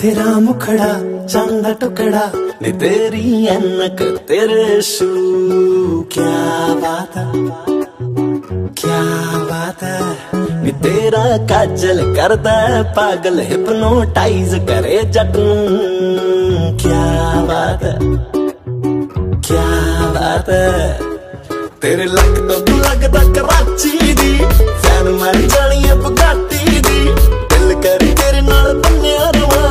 तेरा मुखड़ा, चांदा टुकड़ा, ने तेरी अनक तेरे शू क्या बात है? क्या बात ने तेरा काजल करता है, पागल हिप्नोटाइज करे जटू क्या बात क्या बात तेरे लग तो लगता कराची दी, फ़ैन मारी जानी है बुगाती दी। दिल करी तेरे नाल बन्ने आरवा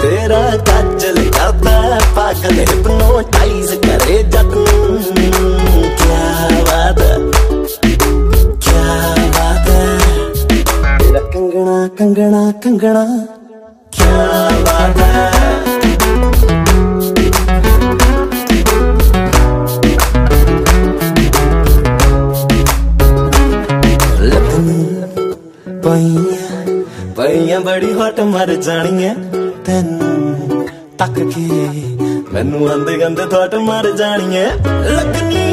तेरा काजल करता है पागल हिप्नोटाइज करे जतन क्या बात क्या बात तेरा कंगना कंगना कंगना। क्या बात है? पैया बड़ी हट मर जानी है। ਤੈਨੂੰ ਤੱਕ ਕੇ। ਮੈਨੂੰ ਆਂਦੇ ਗੰਦੇ ਥੋਟ ਮਰ ਜਾਣੀਆਂ ਲੱਗਨੀ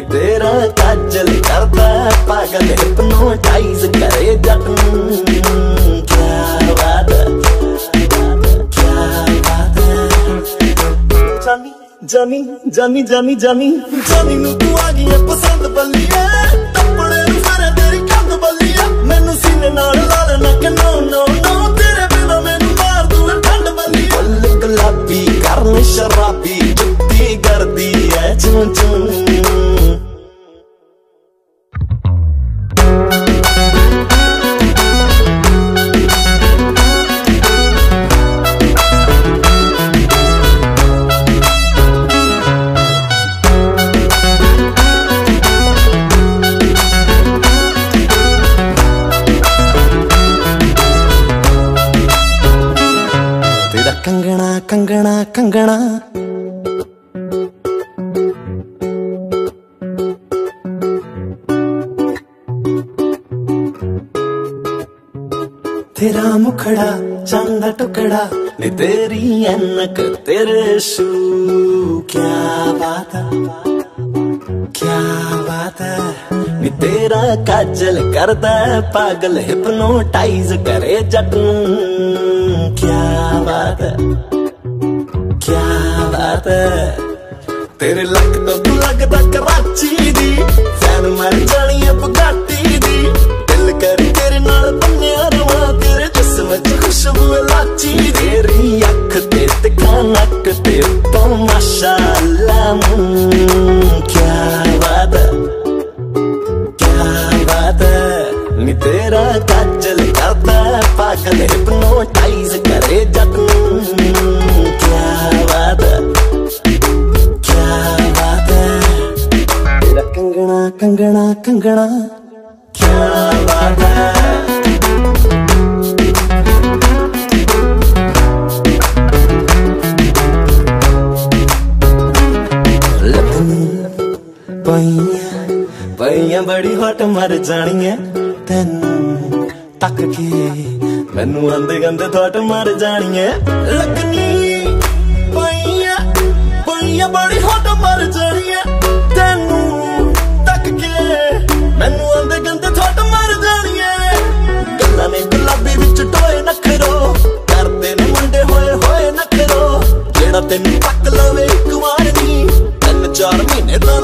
ਨੀ ਤੇਰਾ ਕਾਜਲ ਕਰਦਾ ਪਾਗਲ ਹਿਪਨੋਟਾਈਜ਼ ਨੂੰ। ਕੀ ਬਾਤ ਜਾਨੀ ਜਾਨੀ ਜਾਨੀ ਜਾਨੀ ਜਾਨੀ ਜਾਨੀ ਨੂੰ ਤੂੰ ਆ ਗਈ ਪਸੰਦ ਬੱਲੀਏ ਟੱਪੜੇ ਨੂੰ ਸਾਰੇ ਤੇਰੀ ਕੰਧ ਬੱਲੀਏ ਮੈਨੂੰ ਸੀਨੇ ਨਾਲ कंगना कंगना कंगना। तेरा मुखड़ा, चंद टुकड़ा, ने तेरी अनक तेरे शू। क्या बात क्या बात है? नी तेरा काजल करदा है पागल हिप्नोटाइज करे जट नूं। क्या बात है क्या बात है तेरे लक तो तू लगदा कराची दी तेरा काजल करता है पागल हिप्नोटाइज करे जट नूं। क्या बात है क्या बात है तेरा कंगना कंगना कंगना क्या बात है ਲੱਗਣੀ ਪਈਆਂ ਪਈਆਂ ਬੜੀ ਹਟ ਮਰ ਜਾਣੀਆਂ ਤੈਨੂੰ ਤੱਕ ਕੇ? ਮੈਨੂੰ ਆਂਦੇ ਗੰਦੇ ਥੋਟ ਮਰ ਜਾਣੀਆਂ ਲੱਗਣੀ ਪਈਆਂ ਪਈਆਂ ਬੜੀ ਹਟ ਮਰ ਜਾਣੀਆਂ। ਤੈਨੂੰ ਤੱਕ ਕੇ? ਮੈਨੂੰ ਆਂਦੇ ਗੰਦੇ ਥੋਟ ਮਰ ਜਾਣੀਆਂ ਗੱਲਾਂ ਨੇ ਗੁਲਾਬੀ ਵਿੱਚ ਟੋਏ ਨਖਰੋ ਕਰਦੇ ਨੇ ਮੁੰਡੇ ਹੋਏ ਹੋਏ ਨਖਰੋ ਜਿਹੜਾ ਤੈਨੂੰ ਤੱਕ ਲਵੇ ਇੱਕ ਵਾਰ ਨਹੀਂ ਤਿੰਨ ਚਾਰ ਮਹੀਨੇ ਤਾਂ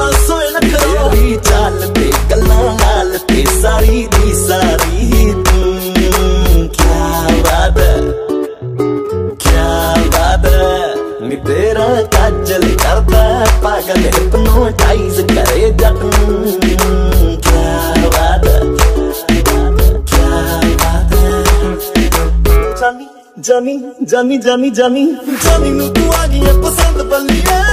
जमी जमी जमी जमी बात क्या तू आ पसंद बलिए